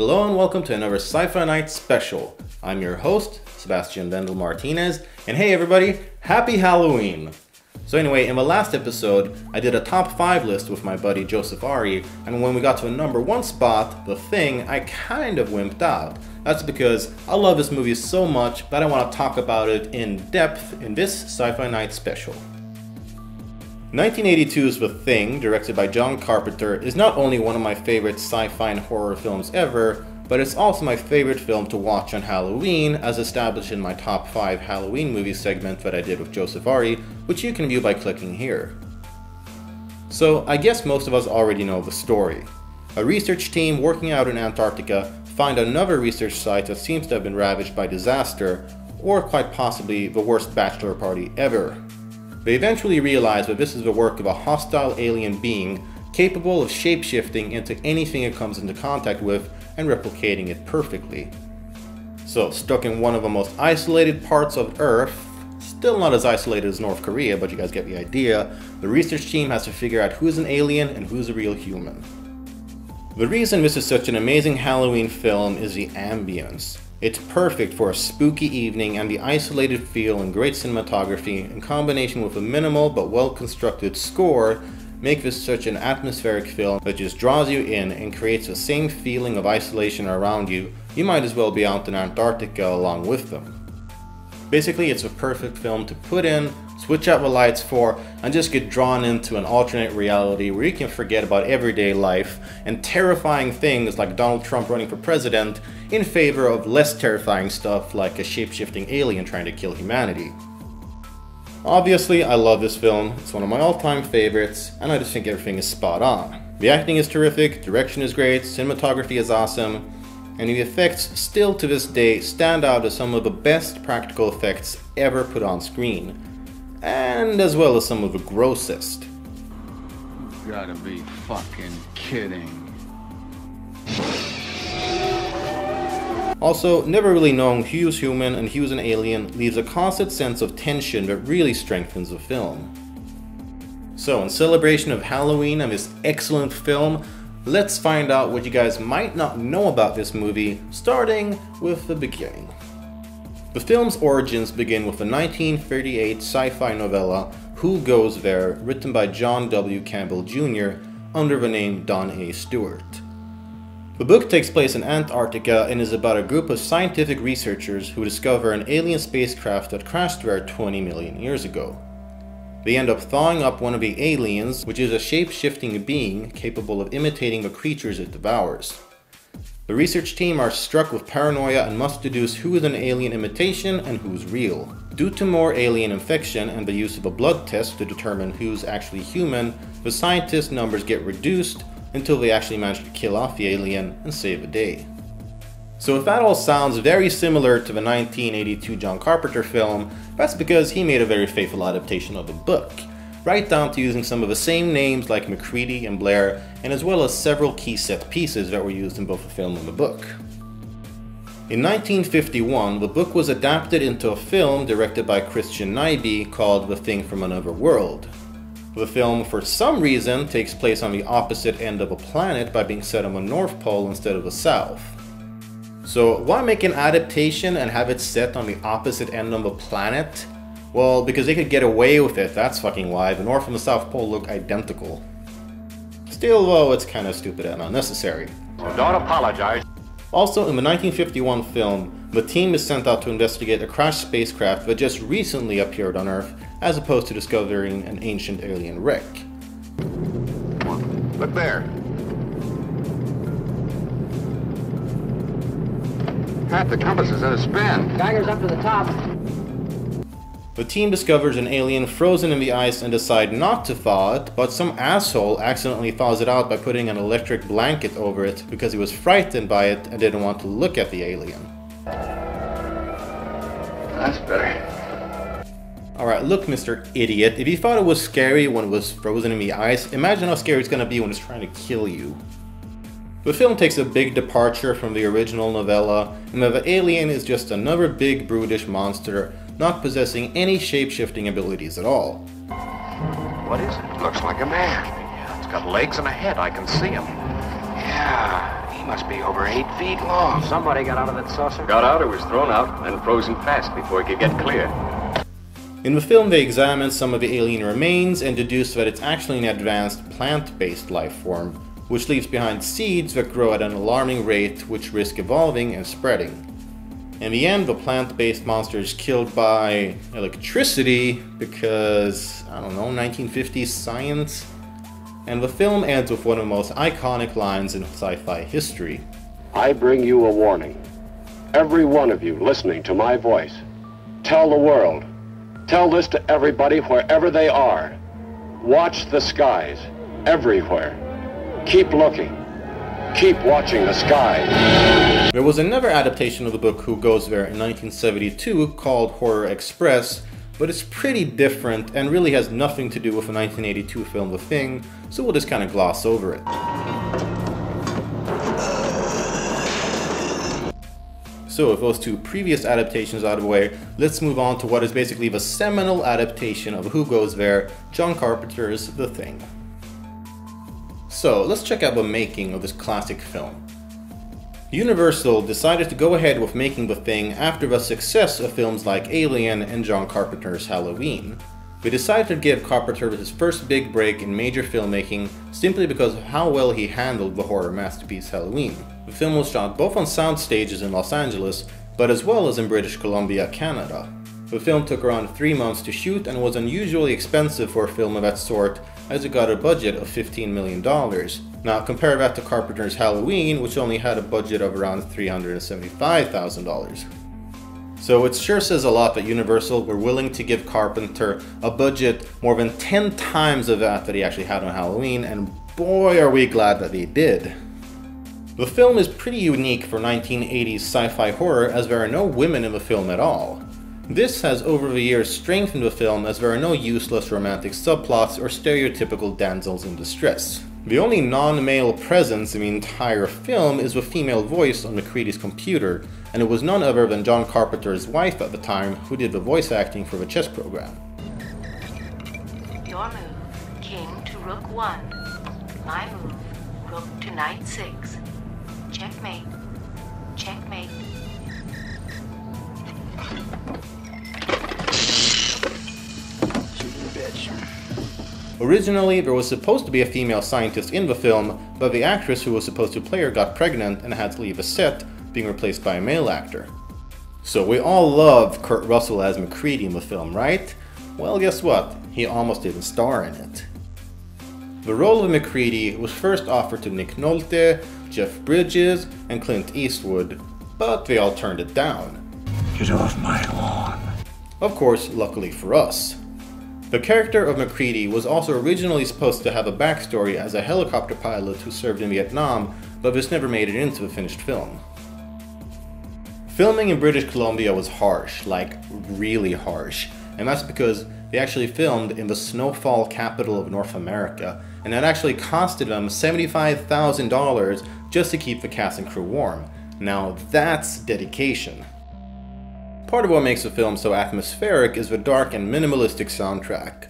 Hello and welcome to another Sci-Fi Night special. I'm your host, Sebastian Vendel Martinez, and hey everybody, happy Halloween! So anyway, in the last episode, I did a top 5 list with my buddy Joseph Ari, and when we got to a number 1 spot, The Thing, I kind of wimped out. That's because I love this movie so much that I want to talk about it in depth in this Sci-Fi Night special. 1982's The Thing, directed by John Carpenter, is not only one of my favorite sci-fi and horror films ever, but it's also my favorite film to watch on Halloween, as established in my top 5 Halloween movies segment that I did with Joseph Ari, which you can view by clicking here. So, I guess most of us already know the story. A research team working out in Antarctica find another research site that seems to have been ravaged by disaster, or quite possibly the worst bachelor party ever. They eventually realize that this is the work of a hostile alien being capable of shapeshifting into anything it comes into contact with and replicating it perfectly. So, stuck in one of the most isolated parts of Earth, still not as isolated as North Korea, but you guys get the idea, the research team has to figure out who's an alien and who's a real human. The reason this is such an amazing Halloween film is the ambience. It's perfect for a spooky evening and the isolated feel and great cinematography in combination with a minimal but well constructed score make this such an atmospheric film that just draws you in and creates the same feeling of isolation around you. You might as well be out in Antarctica along with them. Basically, it's a perfect film to put in, switch out the lights for, and just get drawn into an alternate reality where you can forget about everyday life and terrifying things like Donald Trump running for president in favor of less terrifying stuff like a shape-shifting alien trying to kill humanity. Obviously, I love this film, it's one of my all-time favorites, and I just think everything is spot on. The acting is terrific, direction is great, cinematography is awesome, and the effects still to this day stand out as some of the best practical effects ever put on screen, and as well as some of the grossest. You gotta be fucking kidding. Also, never really knowing who's human and who's an alien leaves a constant sense of tension that really strengthens the film. So, in celebration of Halloween and this excellent film, let's find out what you guys might not know about this movie, starting with the beginning. The film's origins begin with the 1938 sci fi novella Who Goes There, written by John W. Campbell Jr., under the name Don A. Stewart. The book takes place in Antarctica and is about a group of scientific researchers who discover an alien spacecraft that crashed there 20 million years ago. They end up thawing up one of the aliens, which is a shape shifting being capable of imitating the creatures it devours. The research team are struck with paranoia and must deduce who is an alien imitation and who's real. Due to more alien infection and the use of a blood test to determine who's actually human, the scientists' numbers get reduced until they actually manage to kill off the alien and save the day. So if that all sounds very similar to the 1982 John Carpenter film, that's because he made a very faithful adaptation of the book, right down to using some of the same names like MacReady and Blair, and as well as several key set pieces that were used in both the film and the book. In 1951, the book was adapted into a film directed by Christian Nyby called The Thing from Another World, the film, for some reason, takes place on the opposite end of a planet by being set on the North Pole instead of the South. So, why make an adaptation and have it set on the opposite end of the planet? Well, because they could get away with it, that's fucking why. The North and the South Pole look identical. Still, though, it's kind of stupid and unnecessary. So don't apologize. Also, in the 1951 film, the team is sent out to investigate a crashed spacecraft that just recently appeared on Earth as opposed to discovering an ancient alien wreck. Look there. Half the compass is in a spin. Geiger's up to the top. The team discovers an alien frozen in the ice and decide not to thaw it, but some asshole accidentally thaws it out by putting an electric blanket over it because he was frightened by it and didn't want to look at the alien. That's better. Alright, look, Mr. Idiot, if you thought it was scary when it was frozen in the ice, imagine how scary it's gonna be when it's trying to kill you. The film takes a big departure from the original novella, in that the alien is just another big brutish monster, not possessing any shape-shifting abilities at all. What is it? Looks like a man. Yeah, it's got legs and a head. I can see him. Yeah, he must be over eight feet long. Somebody got out of that saucer? Got out or was thrown out, then frozen fast before he could get clear. In the film, they examine some of the alien remains and deduce that it's actually an advanced plant-based life form, which leaves behind seeds that grow at an alarming rate which risk evolving and spreading. In the end, the plant-based monster is killed by electricity because, I don't know, 1950s science? And the film ends with one of the most iconic lines in sci-fi history. I bring you a warning. Every one of you listening to my voice, tell the world. Tell this to everybody wherever they are. Watch the skies, everywhere. Keep looking. Keep watching the sky. There was another adaptation of the book Who Goes There in 1972 called Horror Express, but it's pretty different and really has nothing to do with the 1982 film The Thing, so we'll just kind of gloss over it. So with those two previous adaptations out of the way, let's move on to what is basically the seminal adaptation of Who Goes There, John Carpenter's The Thing. So let's check out the making of this classic film. Universal decided to go ahead with making The Thing after the success of films like Alien and John Carpenter's Halloween. We decided to give Carpenter his first big break in major filmmaking simply because of how well he handled the horror masterpiece Halloween. The film was shot both on sound stages in Los Angeles, but as well as in British Columbia, Canada. The film took around three months to shoot and was unusually expensive for a film of that sort, as it got a budget of $15 million. Now compare that to Carpenter's Halloween, which only had a budget of around $375,000. So it sure says a lot that Universal were willing to give Carpenter a budget more than 10 times of that that he actually had on Halloween, and boy are we glad that they did. The film is pretty unique for 1980s sci-fi horror as there are no women in the film at all. This has over the years strengthened the film as there are no useless romantic subplots or stereotypical damsels in distress. The only non-male presence in the entire film is the female voice on MacReady's computer, and it was none other than John Carpenter's wife at the time who did the voice acting for the chess program. Your move, king to rook 1. My move, rook to knight 6. Checkmate. Checkmate. Originally, there was supposed to be a female scientist in the film, but the actress who was supposed to play her got pregnant and had to leave the set, being replaced by a male actor. So we all love Kurt Russell as MacReady in the film, right? Well, guess what? He almost didn't star in it. The role of MacReady was first offered to Nick Nolte, Jeff Bridges, and Clint Eastwood, but they all turned it down. Get off my lawn. Of course, luckily for us. The character of MacReady was also originally supposed to have a backstory as a helicopter pilot who served in Vietnam, but this never made it into the finished film. Filming in British Columbia was harsh, like really harsh, and that's because they actually filmed in the snowfall capital of North America, and that actually costed them $75,000 just to keep the cast and crew warm. Now that's dedication. Part of what makes the film so atmospheric is the dark and minimalistic soundtrack.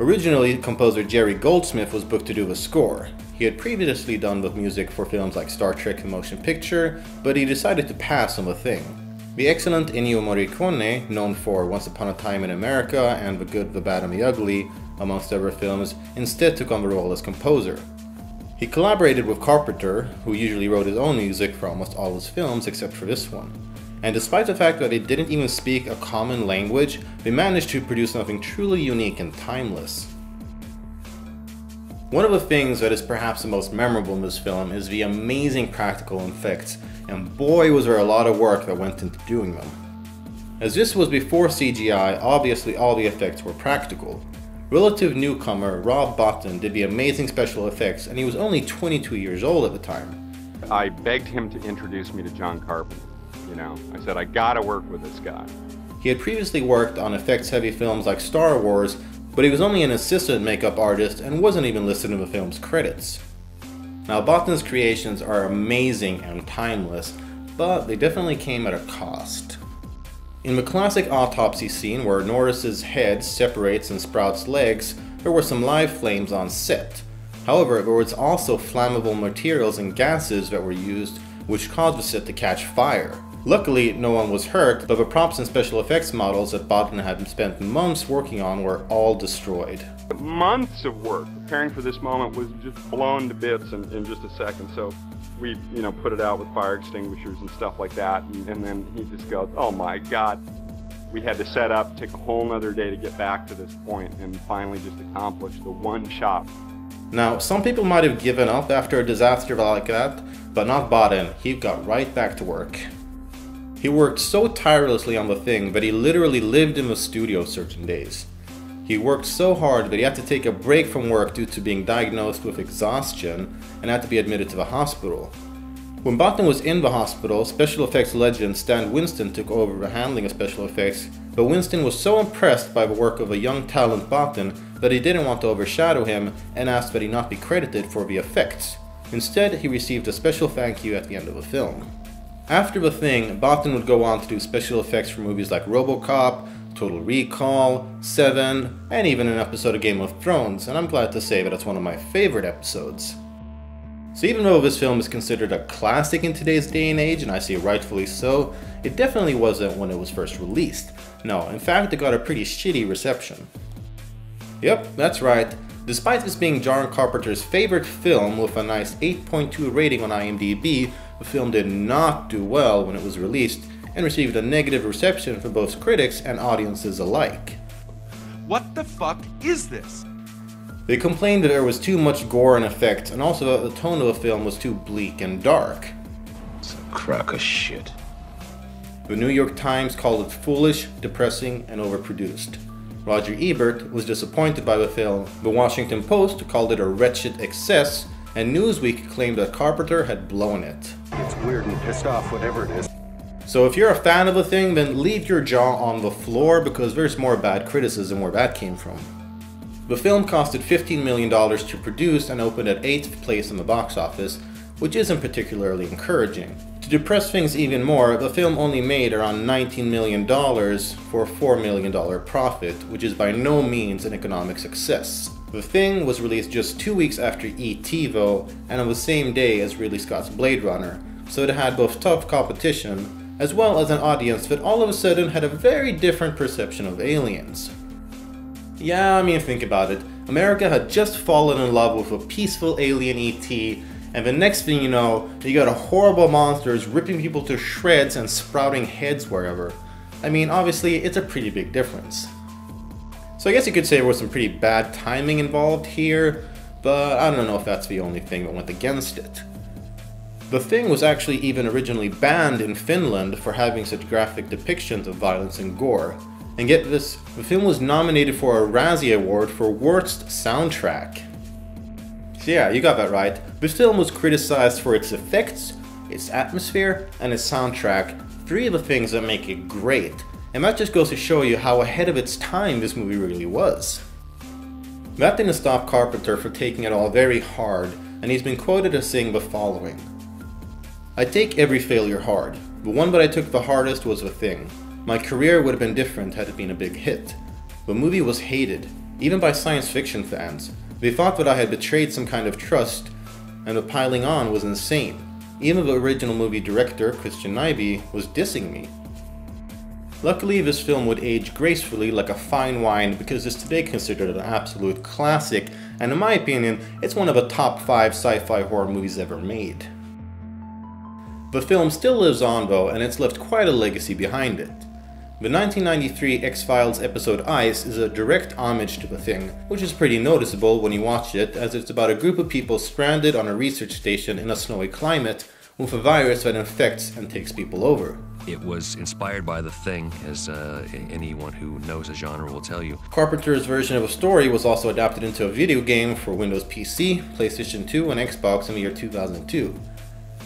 Originally, composer Jerry Goldsmith was booked to do the score. He had previously done the music for films like Star Trek The Motion Picture, but he decided to pass on the thing. The excellent Ennio Morricone, known for Once Upon a Time in America and The Good, the Bad and the Ugly, amongst other films, instead took on the role as composer. He collaborated with Carpenter, who usually wrote his own music for almost all his films except for this one. And despite the fact that they didn't even speak a common language, they managed to produce something truly unique and timeless. One of the things that is perhaps the most memorable in this film is the amazing practical effects, and boy was there a lot of work that went into doing them. As this was before CGI, obviously all the effects were practical. Relative newcomer Rob Bottin did the amazing special effects, and he was only 22 years old at the time. I begged him to introduce me to John Carpenter. You know, I said, I gotta work with this guy. He had previously worked on effects heavy films like Star Wars, but he was only an assistant makeup artist and wasn't even listed in the film's credits. Now, Bottin's creations are amazing and timeless, but they definitely came at a cost. In the classic autopsy scene where Norris's head separates and sprouts legs, there were some live flames on set. However, there was also flammable materials and gases that were used which caused the set to catch fire. Luckily, no one was hurt, but the props and special effects models that Bottin had spent months working on were all destroyed. Months of work preparing for this moment was just blown to bits in, in just a second. So we, you know, put it out with fire extinguishers and stuff like that. And, and then he just goes, oh my God. We had to set up, take a whole nother day to get back to this point and finally just accomplish the one shot. Now, some people might have given up after a disaster like that, but not Bottin. He got right back to work. He worked so tirelessly on the thing that he literally lived in the studio certain days. He worked so hard that he had to take a break from work due to being diagnosed with exhaustion and had to be admitted to the hospital. When Bottin was in the hospital, special effects legend Stan Winston took over the handling of special effects, but Winston was so impressed by the work of a young talent Bottin that he didn't want to overshadow him and asked that he not be credited for the effects. Instead, he received a special thank you at the end of the film. After the thing, Bottin would go on to do special effects for movies like Robocop, Total Recall, Seven, and even an episode of Game of Thrones, and I'm glad to say that it's one of my favorite episodes. So even though this film is considered a classic in today's day and age, and I say rightfully so, it definitely wasn't when it was first released. No, in fact it got a pretty shitty reception. Yep, that's right. Despite this being John Carpenter's favorite film with a nice 8.2 rating on IMDb, the film did not do well when it was released and received a negative reception from both critics and audiences alike. What the fuck is this? They complained that there was too much gore and effects, and also that the tone of the film was too bleak and dark. It's a crock of shit. The New York Times called it foolish, depressing, and overproduced. Roger Ebert was disappointed by the film. The Washington Post called it a wretched excess, and Newsweek claimed that Carpenter had blown it. It's weird and pissed off, whatever it is. So if you're a fan of a thing, then leave your jaw on the floor because there's more bad criticism where that came from. The film costed $15 million to produce and opened at 8th place in the box office, which isn't particularly encouraging. To depress things even more, the film only made around $19 million for a $4 million profit, which is by no means an economic success. The Thing was released just two weeks after E.T. and on the same day as Ridley Scott's Blade Runner, so it had both tough competition as well as an audience that all of a sudden had a very different perception of aliens. Yeah, I mean, think about it. America had just fallen in love with a peaceful alien ET, and the next thing you know, you got a horrible monsters ripping people to shreds and sprouting heads wherever. I mean, obviously, it's a pretty big difference. So I guess you could say there was some pretty bad timing involved here, but I don't know if that's the only thing that went against it. The Thing was actually even originally banned in Finland for having such graphic depictions of violence and gore. And get this, the film was nominated for a Razzie Award for Worst Soundtrack. So yeah, you got that right. The film was criticized for its effects, its atmosphere, and its soundtrack, three of the things that make it great. And that just goes to show you how ahead of its time this movie really was. That didn't stop Carpenter from taking it all very hard, and he's been quoted as saying the following I take every failure hard. The one that I took the hardest was The Thing. My career would have been different had it been a big hit. The movie was hated, even by science fiction fans. They thought that I had betrayed some kind of trust, and the piling on was insane. Even the original movie director, Christian Nyby, was dissing me. Luckily, this film would age gracefully like a fine wine because it's today considered an absolute classic, and in my opinion, it's one of the top 5 sci fi horror movies ever made. The film still lives on though, and it's left quite a legacy behind it. The 1993 X-Files episode Ice is a direct homage to the thing, which is pretty noticeable when you watch it, as it's about a group of people stranded on a research station in a snowy climate with a virus that infects and takes people over. It was inspired by The Thing, as uh, anyone who knows the genre will tell you. Carpenter's version of a story was also adapted into a video game for Windows PC, PlayStation 2, and Xbox in the year 2002.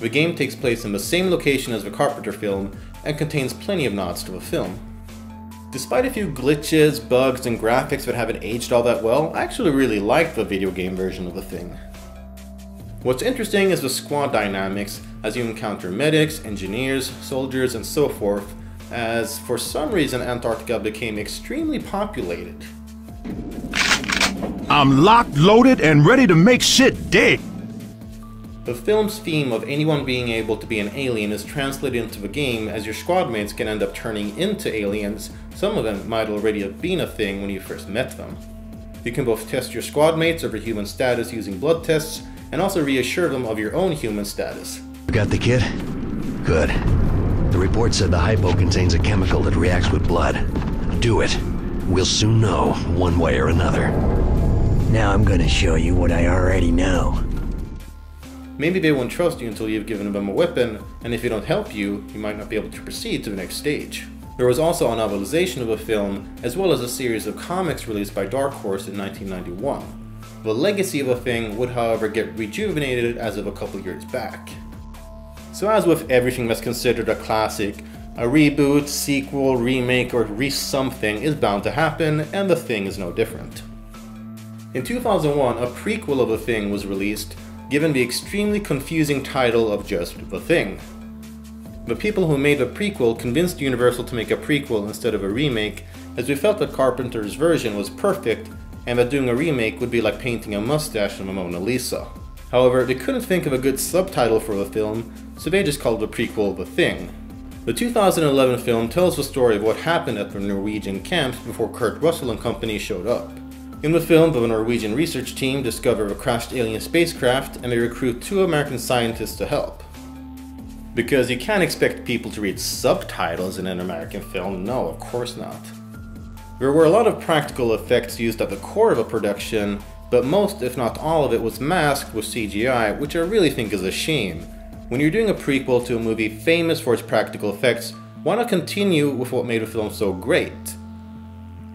The game takes place in the same location as the Carpenter film and contains plenty of nods to the film. Despite a few glitches, bugs, and graphics that haven't aged all that well, I actually really like the video game version of the thing. What's interesting is the squad dynamics, as you encounter medics, engineers, soldiers, and so forth, as for some reason Antarctica became extremely populated. I'm locked, loaded, and ready to make shit dig! The film's theme of anyone being able to be an alien is translated into the game as your squad mates can end up turning into aliens. Some of them might already have been a thing when you first met them. You can both test your squad mates over human status using blood tests, and also reassure them of your own human status. You got the kid? Good. The report said the hypo contains a chemical that reacts with blood. Do it. We'll soon know, one way or another. Now I'm gonna show you what I already know. Maybe they won't trust you until you've given them a weapon, and if they don't help you, you might not be able to proceed to the next stage. There was also a novelization of the film, as well as a series of comics released by Dark Horse in 1991. The legacy of a thing would, however, get rejuvenated as of a couple years back. So, as with everything that's considered a classic, a reboot, sequel, remake, or re something is bound to happen, and The Thing is no different. In 2001, a prequel of The Thing was released, given the extremely confusing title of just The Thing. The people who made the prequel convinced Universal to make a prequel instead of a remake, as we felt that Carpenter's version was perfect and that doing a remake would be like painting a mustache on a Mona Lisa. However, they couldn't think of a good subtitle for the film, so they just called the prequel The Thing. The 2011 film tells the story of what happened at the Norwegian camps before Kurt Russell and company showed up. In the film, the Norwegian research team discover a crashed alien spacecraft and they recruit two American scientists to help. Because you can't expect people to read subtitles in an American film, no, of course not. There were a lot of practical effects used at the core of a production, but most, if not all of it, was masked with CGI, which I really think is a shame. When you're doing a prequel to a movie famous for its practical effects, why not continue with what made the film so great?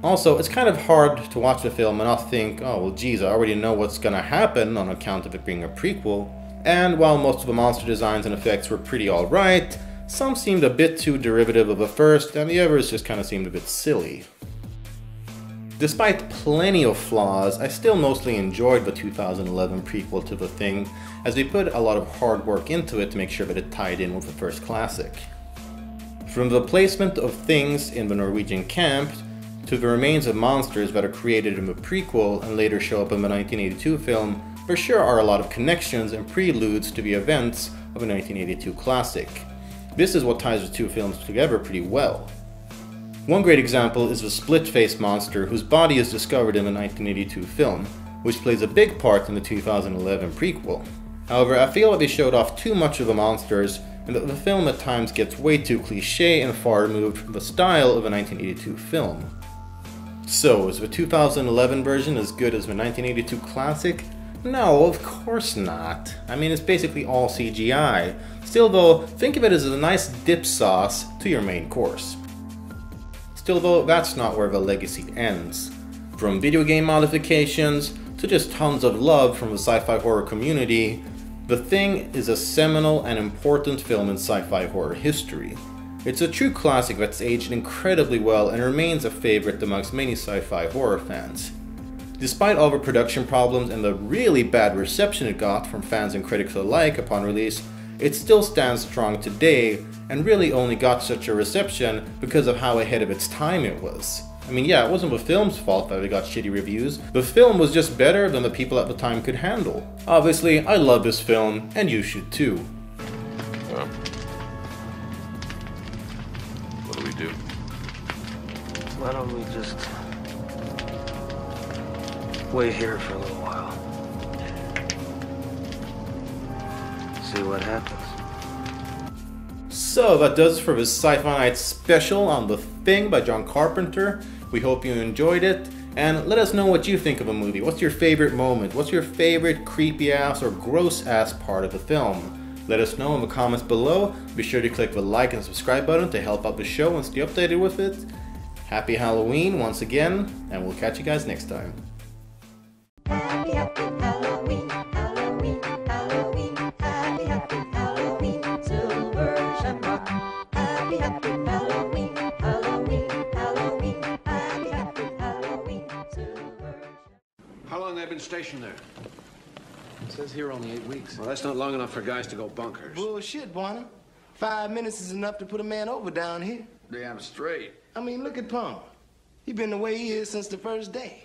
Also, it's kind of hard to watch the film and not think, oh, well, geez, I already know what's gonna happen on account of it being a prequel. And while most of the monster designs and effects were pretty alright, some seemed a bit too derivative of the first, and the others just kind of seemed a bit silly. Despite plenty of flaws, I still mostly enjoyed the 2011 prequel to The Thing, as they put a lot of hard work into it to make sure that it tied in with the first classic. From the placement of things in the Norwegian camp, to the remains of monsters that are created in the prequel and later show up in the 1982 film, there sure are a lot of connections and preludes to the events of a 1982 classic. This is what ties the two films together pretty well. One great example is the split-faced monster whose body is discovered in the 1982 film, which plays a big part in the 2011 prequel. However, I feel that they showed off too much of the monsters and that the film at times gets way too cliche and far removed from the style of a 1982 film. So, is the 2011 version as good as the 1982 classic? No, of course not. I mean, it's basically all CGI. Still though, think of it as a nice dip sauce to your main course. Still though, that's not where the legacy ends. From video game modifications to just tons of love from the sci-fi horror community, The Thing is a seminal and important film in sci-fi horror history. It's a true classic that's aged incredibly well and remains a favorite amongst many sci-fi horror fans. Despite all the production problems and the really bad reception it got from fans and critics alike upon release, it still stands strong today and really only got such a reception because of how ahead of its time it was. I mean, yeah, it wasn't the film's fault that it got shitty reviews. The film was just better than the people at the time could handle. Obviously, I love this film, and you should too. Why don't we just wait here for a little while? See what happens. So that does it for this Sci-Fi Night special on The Thing by John Carpenter. We hope you enjoyed it, and let us know what you think of a movie. What's your favorite moment? What's your favorite creepy ass or gross ass part of the film? Let us know in the comments below. Be sure to click the like and subscribe button to help out the show and stay updated with it. Happy Halloween once again, and we'll catch you guys next time. Happy, happy Halloween, Halloween, Halloween, happy, happy Halloween, Silver Shamrock. Happy, happy Halloween, Halloween, Halloween, happy, happy Halloween, Silver How long have they been stationed there? It says here only eight weeks. Well, that's not long enough for guys to go bunkers. Bullshit, Barnum. Five minutes is enough to put a man over down here. Damn straight. I mean, look at Palmer. He been the way he is since the first day.